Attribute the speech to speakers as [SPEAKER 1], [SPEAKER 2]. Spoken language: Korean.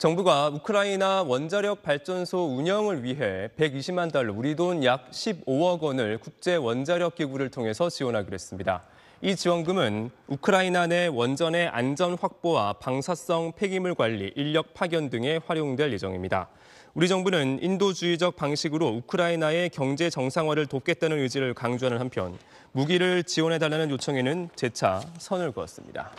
[SPEAKER 1] 정부가 우크라이나 원자력 발전소 운영을 위해 120만 달러, 우리 돈 약 15억 원을 국제 원자력 기구를 통해서 지원하기로 했습니다. 이 지원금은 우크라이나 내 원전의 안전 확보와 방사성 폐기물 관리, 인력 파견 등에 활용될 예정입니다. 우리 정부는 인도주의적 방식으로 우크라이나의 경제 정상화를 돕겠다는 의지를 강조하는 한편 무기를 지원해달라는 요청에는 재차 선을 그었습니다.